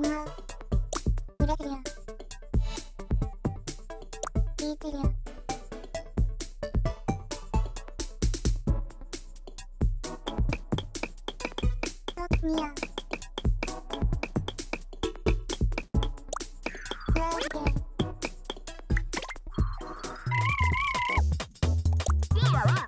揺れてるよ聞いてるよトニアラジオ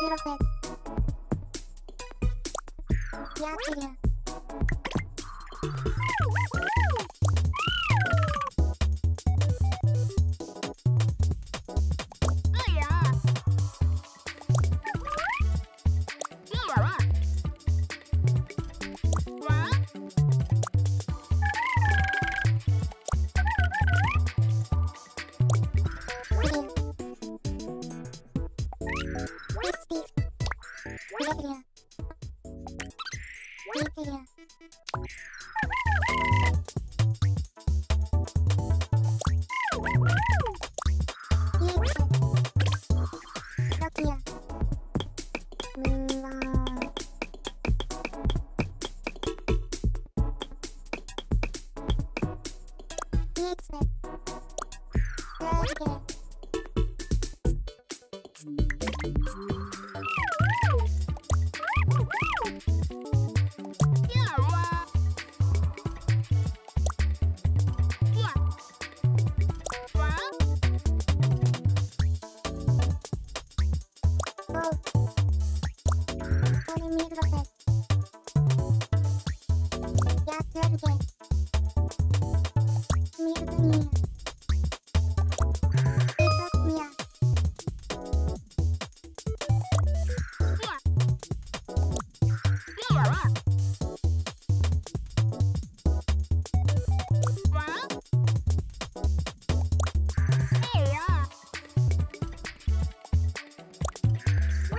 Quiero. Ya. Thank.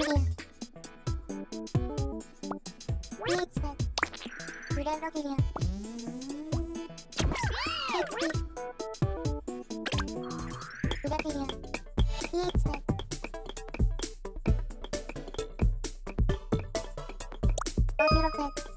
Little bit.